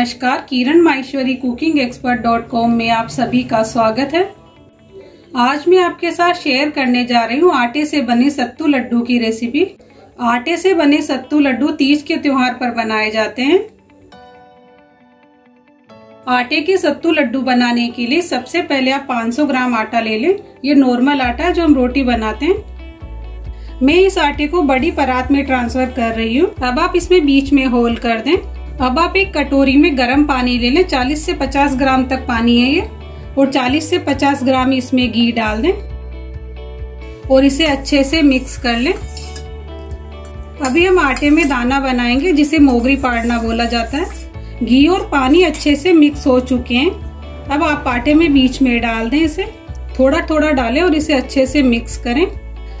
नमस्कार, Kiran Maheshwari cooking expert dot com में आप सभी का स्वागत है। आज मैं आपके साथ शेयर करने जा रही हूँ आटे से बने सत्तू लड्डू की रेसिपी आटे से बने सत्तू लड्डू तीज के त्योहार पर बनाए जाते हैं। आटे के सत्तू लड्डू बनाने के लिए सबसे पहले आप 500 ग्राम आटा ले लें। ये नॉर्मल आटा है जो हम रोटी बनाते हैं। मैं इस आटे को बड़ी परात में ट्रांसफ़र कर रही हूँ। अब आप इसमें बीच में होल कर दें। अब आप एक कटोरी में गर्म पानी ले लें। 40 से 50 ग्राम तक पानी है ये। और 40 से 50 ग्राम इसमें घी डाल दें। और इसे अच्छे से मिक्स कर लें। अभी हम आटे में दाना बनाएँगे, जिसे मोगरी पाड़ना बोला जाता है। घी और पानी अच्छे से मिक्स हो चुके हैं। अब आप आटे में बीच में डाल दें इसे। थोड़ा थोड़ा डालें और इसे अच्छे से मिक्स करें।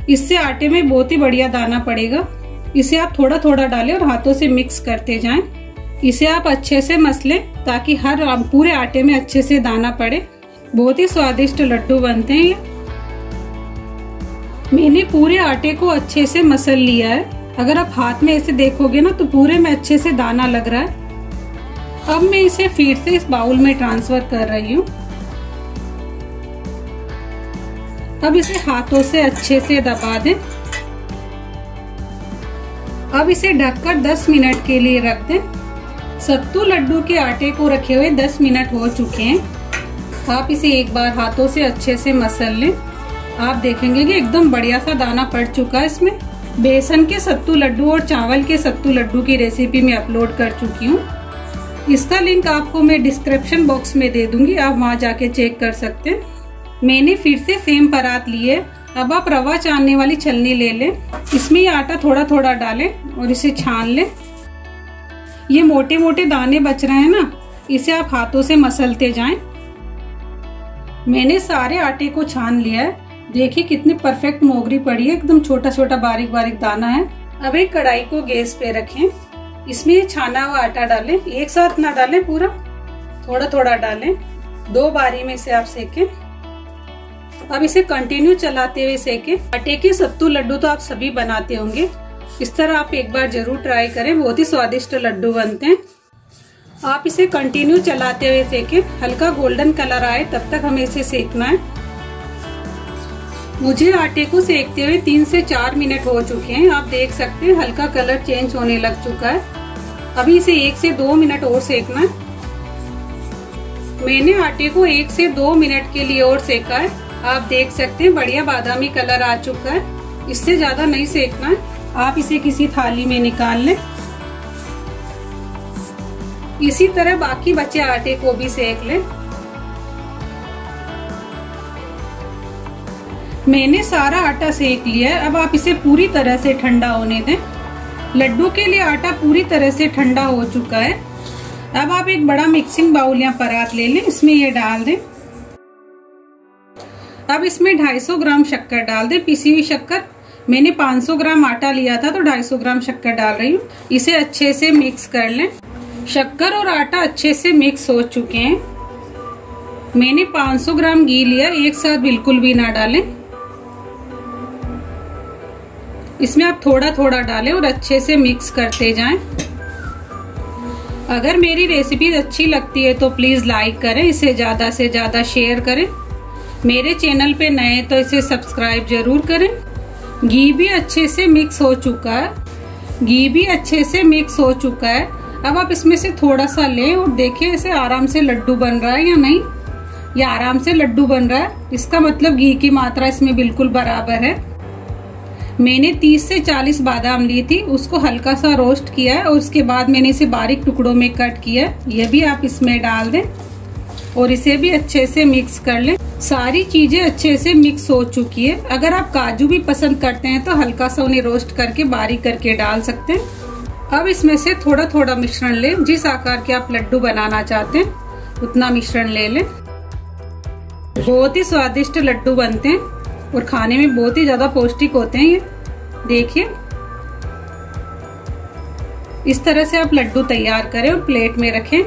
इससे आटे में बहुत ही बढ़िया दाना पड़ेगा। इसे आप थोड़ा थोड़ा डालें और हाथों से मिक्स करते जाएँ। इसे आप अच्छे से मसलें ताकि हर पूरे आटे में अच्छे से दाना पड़े। बहुत ही स्वादिष्ट लड्डू बनते हैं ये। मैंने पूरे आटे को अच्छे से मसल लिया है। अगर आप हाथ में ऐसे देखोगे ना तो पूरे में अच्छे से दाना लग रहा है। अब मैं इसे फिर से इस बाउल में ट्रांसफ़र कर रही हूँ। अब इसे हाथों से अच्छे से दबा दें। अब इसे ढककर 10 मिनट के लिए रख दें। सत्तू लड्डू के आटे को रखे हुए 10 मिनट हो चुके हैं। आप इसे एक बार हाथों से अच्छे से मसल लें। आप देखेंगे कि एकदम बढ़िया सा दाना पड़ चुका है इसमें। बेसन के सत्तू लड्डू और चावल के सत्तू लड्डू की रेसिपी मैं अपलोड कर चुकी हूँ। इसका लिंक आपको मैं डिस्क्रिप्शन बॉक्स में दे दूँगी, आप वहाँ जाके चेक कर सकते हैं। मैंने फिर से सेम परात ली है। अब आप रवा छानने वाली छलनी ले लें। इसमें आटा थोड़ा थोड़ा डालें और इसे छान लें। ये मोटे मोटे दाने बच रहे हैं ना, इसे आप हाथों से मसलते जाएँ। मैंने सारे आटे को छान लिया है। देखिए कितनी परफेक्ट मोगरी पड़ी है, एकदम छोटा छोटा बारीक बारीक दाना है। अब एक कढ़ाई को गैस पे रखें। इसमें छाना हुआ आटा डालें। एक साथ ना डालें पूरा थोड़ा थोड़ा डालें। दो बारी में इसे आप सेकें। अब इसे कंटिन्यू चलाते हुए सेके। आटे के सत्तू लड्डू तो आप सभी बनाते होंगे। इस तरह आप एक बार ज़रूर ट्राई करें, बहुत ही स्वादिष्ट लड्डू बनते हैं। आप इसे कंटिन्यू चलाते हुए सेके। हल्का गोल्डन कलर आए, तब तक हमें इसे सेकना है। मुझे आटे को सेकते हुए तीन से चार मिनट हो चुके हैं। आप देख सकते हैं, हल्का कलर चेंज होने लग चुका है। अभी इसे एक से दो मिनट और सेकना है। मैंने आटे को एक से दो मिनट के लिए और सेका है। आप देख सकते हैं, बढ़िया बादामी कलर आ चुका है। इससे ज़्यादा नहीं सेकना है। आप इसे किसी थाली में निकाल लें। इसी तरह बाकी बचे आटे को भी सेक लें। मैंने सारा आटा सेक लिया है। अब आप इसे पूरी तरह से ठंडा होने दें। लड्डू के लिए आटा पूरी तरह से ठंडा हो चुका है। अब आप एक बड़ा मिक्सिंग बाउल या परात ले लें। इसमें ये डाल दें। अब इसमें 250 ग्राम शक्कर डाल दें। पिसी हुई शक्कर मैंने 500 ग्राम आटा लिया था तो 250 ग्राम शक्कर डाल रही हूँ। इसे अच्छे से मिक्स कर लें। शक्कर और आटा अच्छे से मिक्स हो चुके हैं। मैंने 500 ग्राम घी लिया, एक साथ बिल्कुल भी ना डालें। इसमें आप थोड़ा थोड़ा डालें और अच्छे से मिक्स करते जाएँ। अगर मेरी रेसिपी अच्छी लगती है तो प्लीज़ लाइक करें, इसे ज़्यादा से ज़्यादा शेयर करें। मेरे चैनल पे नए तो इसे सब्सक्राइब ज़रूर करें। घी भी अच्छे से मिक्स हो चुका है। घी भी अच्छे से मिक्स हो चुका है। अब आप इसमें से थोड़ा सा लें और देखें, इसे आराम से लड्डू बन रहा है या नहीं। ये आराम से लड्डू बन रहा है। इसका मतलब घी की मात्रा इसमें बिल्कुल बराबर है। मैंने 30 से 40 बादाम ली थी, उसको हल्का सा रोस्ट किया है और उसके बाद मैंने इसे बारीक टुकड़ों में कट किया है। यह भी आप इसमें डाल दें और इसे भी अच्छे से मिक्स कर लें। सारी चीज़ें अच्छे से मिक्स हो चुकी है। अगर आप काजू भी पसंद करते हैं तो हल्का सा उन्हें रोस्ट करके, बारीक करके डाल सकते हैं। अब इसमें से थोड़ा थोड़ा मिश्रण लें। जिस आकार के आप लड्डू बनाना चाहते हैं, उतना मिश्रण ले लें। बहुत ही स्वादिष्ट लड्डू बनते हैं और खाने में बहुत ही ज़्यादा पौष्टिक होते हैं ये। देखिए। इस तरह से आप लड्डू तैयार करें और प्लेट में रखें।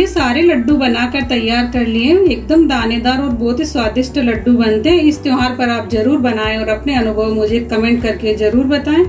मैंने सारे लड्डू बनाकर तैयार कर लिए। एकदम दानेदार और बहुत ही स्वादिष्ट लड्डू बनते हैं। इस त्यौहार पर आप ज़रूर बनाएँ और अपने अनुभव मुझे कमेंट करके ज़रूर बताएँ।